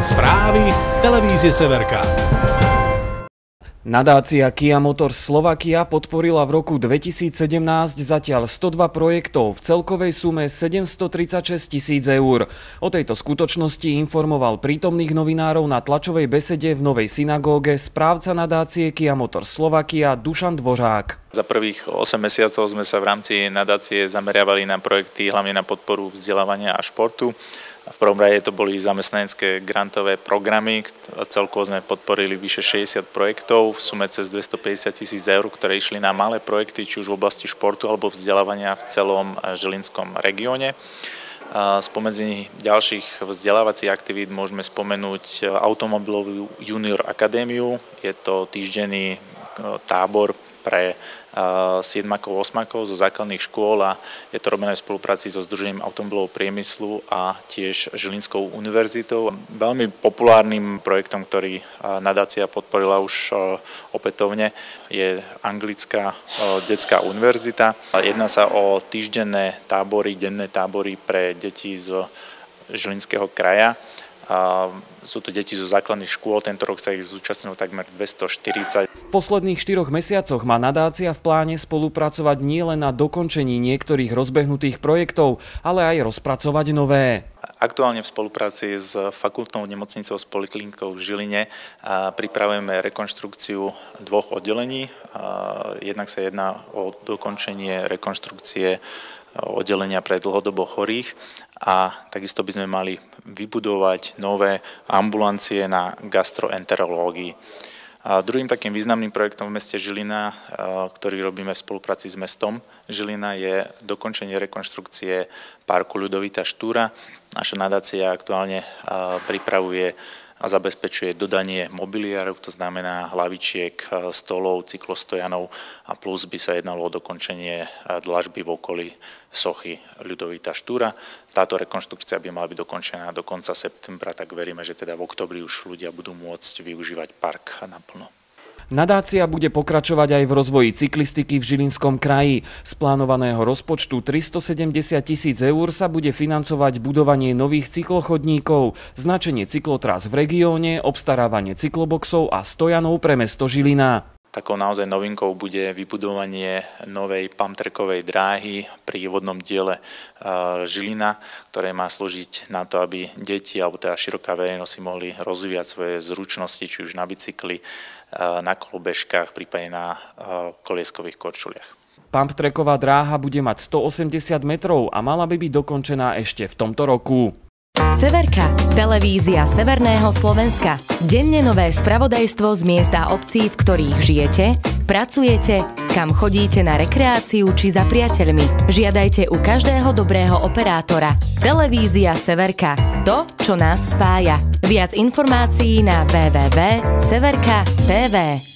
Správy televízie Severka. Nadácia Kia Motors Slovakia podporila v roku 2017 zatiaľ 102 projektov v celkovej sume 736 tisíc eur. O tejto skutočnosti informoval prítomných novinárov na tlačovej besede v Novej synagóge správca nadácie Kia Motors Slovakia Dušan Dvořák. Za prvých 8 mesiacov sme sa v rámci nadácie zameriavali na projekty hlavne na podporu vzdelávania a športu. V prvom rade to boli zamestnanecké grantové programy. Celkovo sme podporili vyše 60 projektov v sume cez 250 tisíc eur, ktoré išli na malé projekty, či už v oblasti športu alebo vzdelávania v celom Žilinskom regióne. Spomedzi ďalších vzdelávacích aktivít môžeme spomenúť automobilovú junior akadémiu. Je to týždenný tábor pre 7 8 zo základných škôl a je to robené v spolupráci so Združením automobilového priemyslu a tiež Žilinskou univerzitou. Veľmi populárnym projektom, ktorý nadácia podporila už opätovne, je anglická detská univerzita. Jedná sa o týždenné tábory, denné tábory pre deti z Žilinského kraja sú to deti zo základných škôl, tento rok sa ich zúčastnilo takmer 240. V posledných štyroch mesiacoch má nadácia v pláne spolupracovať nielen na dokončení niektorých rozbehnutých projektov, ale aj rozpracovať nové. Aktuálne v spolupráci s fakultnou nemocnicou s poliklinikou v Žiline pripravujeme rekonštrukciu dvoch oddelení. Jednak sa jedná o dokončenie rekonštrukcie oddelenia pre dlhodobo chorých a takisto by sme mali vybudovať nové ambulancie na gastroenterológii. A druhým takým významným projektom v meste Žilina, ktorý robíme v spolupráci s mestom Žilina, je dokončenie rekonštrukcie parku Ľudovita Štúra. Naša nadácia aktuálne pripravuje a zabezpečuje dodanie mobiliárov, to znamená hlavičiek, stolov, cyklostojanov a plus by sa jednalo o dokončenie dlažby v okolí sochy Ľudovita Štúra. Táto rekonštrukcia by mala byť dokončená do konca septembra, tak veríme, že teda v oktobri už ľudia budú môcť využívať park naplno. Nadácia bude pokračovať aj v rozvoji cyklistiky v Žilinskom kraji. Z plánovaného rozpočtu 370 tisíc eur sa bude financovať budovanie nových cyklochodníkov, značenie cyklotras v regióne, obstarávanie cykloboxov a stojanov pre mesto Žilina. Takou naozaj novinkou bude vybudovanie novej pamtrekovej dráhy pri vodnom diele Žilina, ktoré má slúžiť na to, aby deti alebo teda široká verejnosť si mohli rozvíjať svoje zručnosti, či už na bicykli, na kolobežkách, prípadne na kolieskových korčuliach. Pumptreková dráha bude mať 180 metrov a mala by byť dokončená ešte v tomto roku. Severka, televízia Severného Slovenska. Denne nové spravodajstvo z miesta obcí, v ktorých žijete, pracujete, kam chodíte na rekreáciu či za priateľmi. Žiadajte u každého dobrého operátora. Televízia Severka. To, čo nás spája. Viac informácií na www.severka.tv.